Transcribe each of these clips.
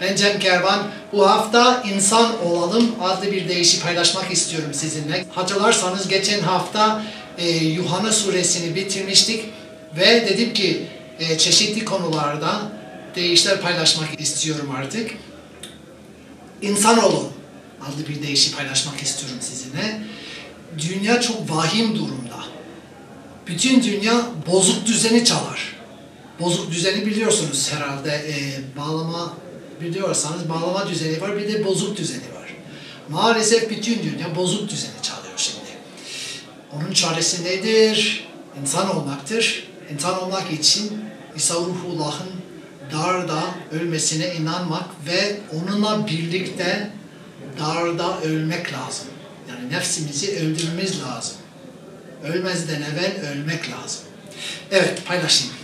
Ben Cem Kervan. Bu hafta insan olalım adlı bir deyişi paylaşmak istiyorum sizinle. Hatırlarsanız geçen hafta e, Yuhanna suresini bitirmiştik ve dedim ki e, çeşitli konularda deyişler paylaşmak istiyorum artık. İnsan olun adlı bir deyişi paylaşmak istiyorum sizinle. Dünya çok vahim durumda. Bütün dünya bozuk düzeni çalar. Bozuk düzeni biliyorsunuz herhalde. E, bağlama biliyorsanız bağlama düzeni var bir de bozuk düzeni var. Maalesef bütün dünya bozuk düzeni çalıyor şimdi. Onun çaresi nedir? İnsan olmaktır. İnsan olmak için İsa Ruhullah'ın darda ölmesine inanmak ve onunla birlikte darda ölmek lazım. Yani nefsimizi öldürmemiz lazım. Ölmezden evvel ölmek lazım. Evet paylaşayım.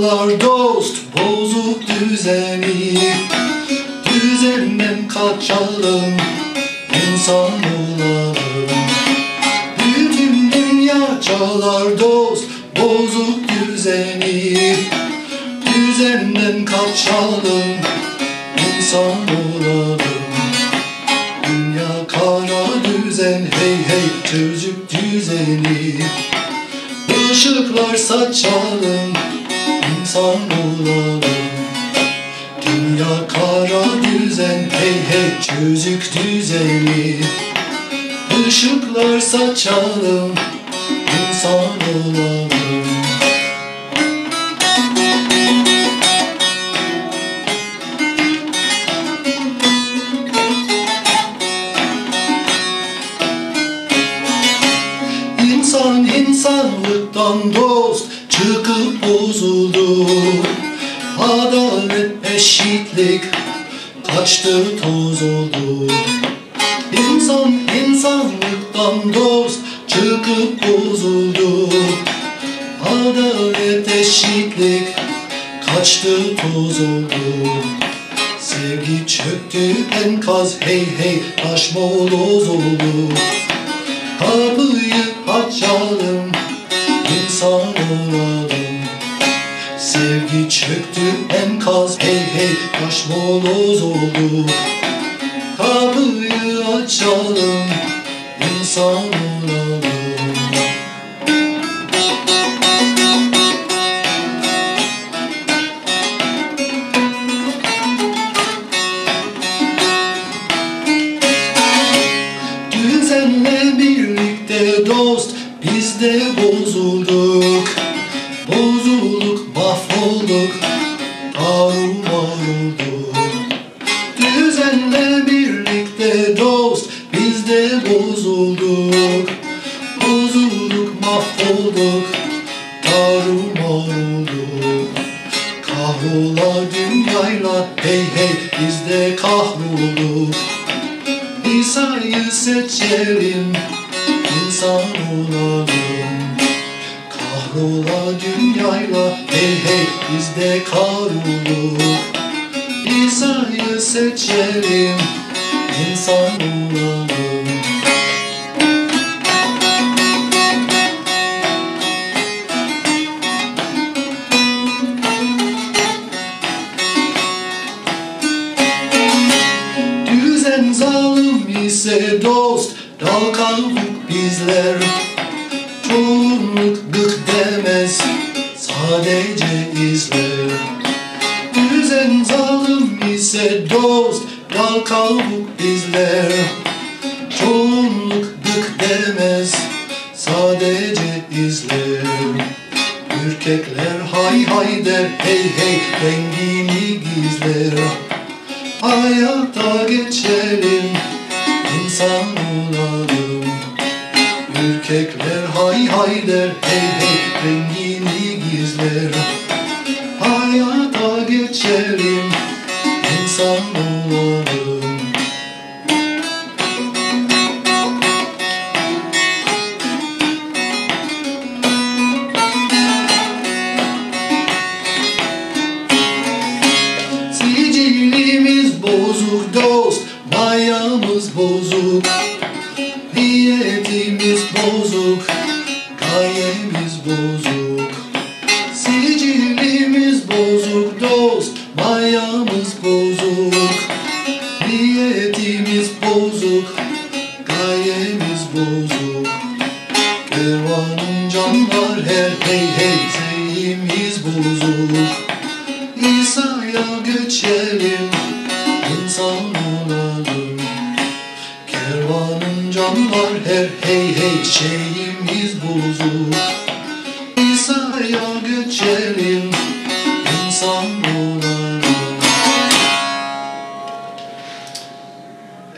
Dünya çalar dost bozuk düzeni. Düzenden kaçalım insan olalım. Bütün dünya çalar dost bozuk düzeni. Düzenden kaçalım insan olalım. Dünya kara düzen hey hey çocuk düzeni. Işıklar saçalım, insan olalım Dünya kara düzen, hey hey çözük düzeni. Işıklar saçalım, insan olalım. İnsan insanlıktan dost çıkıp bozuldu. Adalet eşitlik kaçtı toz oldu. İnsan insanlıktan dost çıkıp bozuldu. Adalet eşitlik kaçtı toz oldu. Sevgi çöktü enkaz hey hey taş moloz oldu. Kapıyı açalım, olalım Sevgi çöktü enkaz, hey hey taş moloz oldu. Kapıyı açalım, insan olalım tarumar olduk Kahrola dünyayla hey hey biz de kahrolduk İsa'yı seçelim, insan olalım. Kahrola dünyayla, hey hey biz de kahrolduk. İsa'yı seçelim, insan olalım. Bizler. Çoğunluk gık demez Sadece izler. Düzen zalim ise dost Dal kaldık bizler. Çoğunluk gık demez Sadece izler. Ürkekler hay hay der Hey hey rengini gizler. Hayata geçelim, insan olalım. Hayder hey hey rengini gizler Hayata geçerim insan olalım Sicilimiz bozuk dost Bayamız bozuk. Diye İsa'ya geçelim. İnsan olalım Kervanın canlar her hey hey Şeyimiz bozuk İsa'ya geçelim. İnsan olalım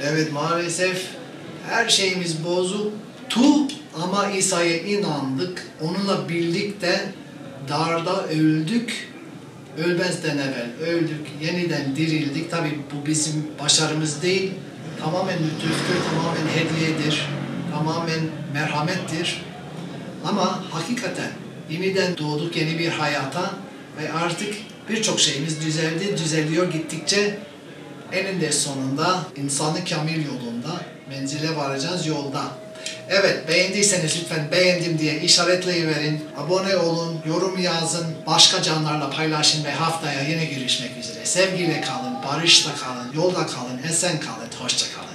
Evet maalesef her şeyimiz bozuktu ama İsa'ya inandık. Onunla birlikte darda öldük. Ölmezden evvel öldük, yeniden dirildik. Tabi bu bizim başarımız değil. Tamamen lütuftur, tamamen hediyedir, tamamen merhamettir. Ama hakikaten yeniden doğduk yeni bir hayata ve artık birçok şeyimiz düzeldi, düzeliyor gittikçe eninde sonunda insanı kamil yolunda menzile varacağız yolda. Evet beğendiyseniz lütfen beğendim diye işaretleyiverin. Abone olun, yorum yazın, başka canlarla paylaşın ve haftaya yine görüşmek üzere. Sevgiyle kalın, barışta kalın, yolda kalın, esen kalın, hoşça kalın.